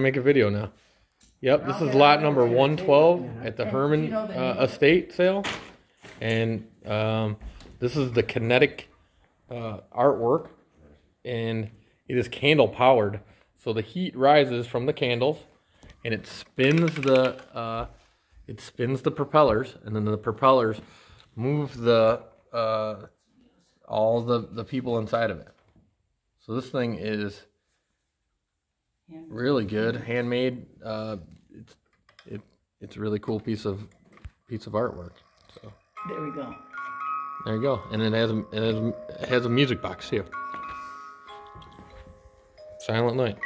Make a video now. Yep, this is lot number 112 at the Hermann uh, Estate sale. And um, this is the kinetic uh, artwork. And it is candle powered. So the heat rises from the candles and it spins the uh, it spins the propellers and then the propellers move the uh, all the, the people inside of it. So this thing is really good, handmade. Uh, it's it it's a really cool piece of piece of artwork. So There we go. there you go, and it has a, it has, a- it has a music box too. Silent Night.